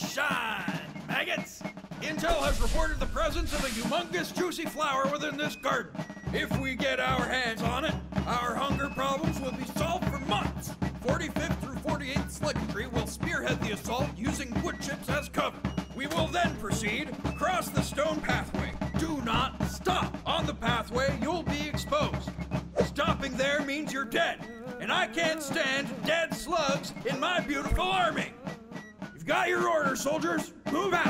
shine, maggots! Intel has reported the presence of a humongous juicy flower within this garden. If we get our hands on it, our hunger problems will be solved for months. 45th through 48th Sluggetry will spearhead the assault using wood chips as cover. We will then proceed across the stone pathway. Do not stop. On the pathway, you'll be exposed. Stopping there means you're dead, and I can't stand dead slugs in my beautiful army. You've got your orders, soldiers. Move out.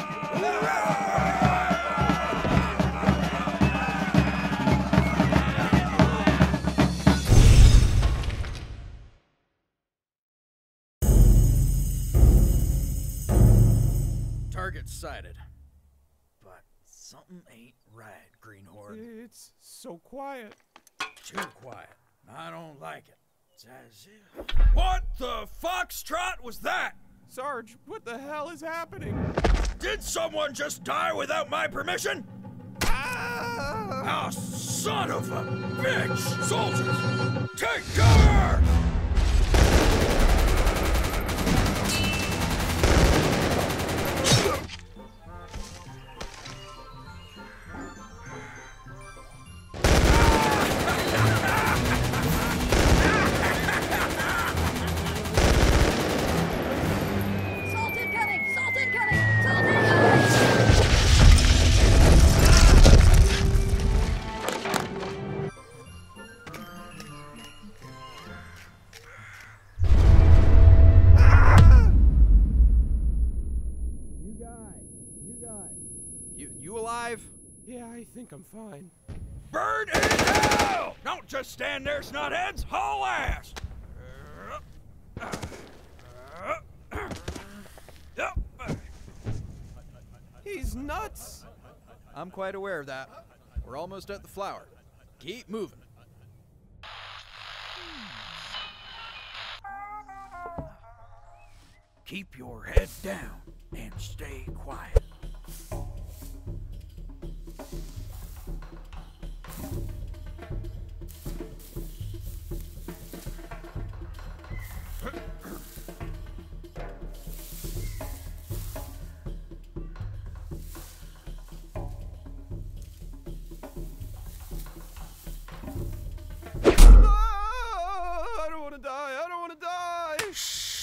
Target sighted. But something ain't right, Greenhorn. It's so quiet. Too quiet. I don't like it. It's as if. What the foxtrot was that? Sarge, what the hell is happening? Did someone just die without my permission? Ah! Ah, son of a bitch! Soldiers, take cover! You. You you alive? Yeah, I think I'm fine. Burn in hell! Don't just stand there, snotheads! Haul ass! He's nuts! I'm quite aware of that. We're almost at the flower. Keep moving. Keep your head down and stay quiet.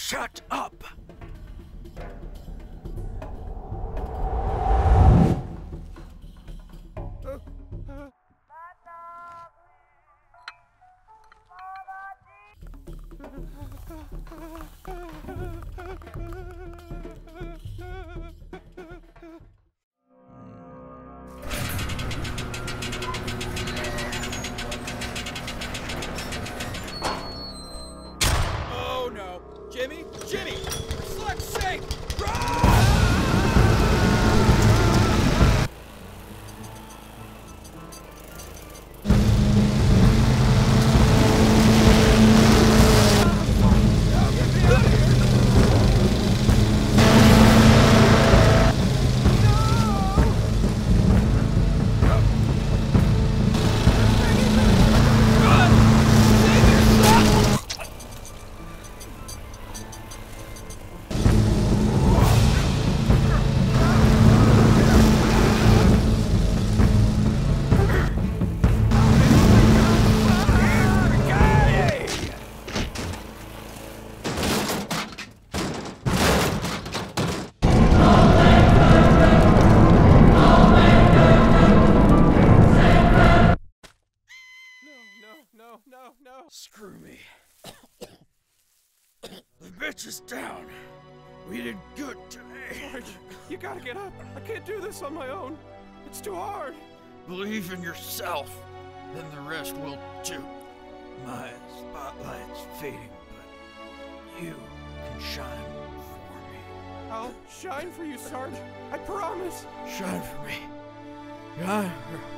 Shut up! No, no. Screw me. the bitch is down. We did good today. You gotta get up. I can't do this on my own. It's too hard. Believe in yourself, then the rest will too. My spotlight's fading, but you can shine for me. I'll shine for you, Sarge. I promise. Shine for me. Shine for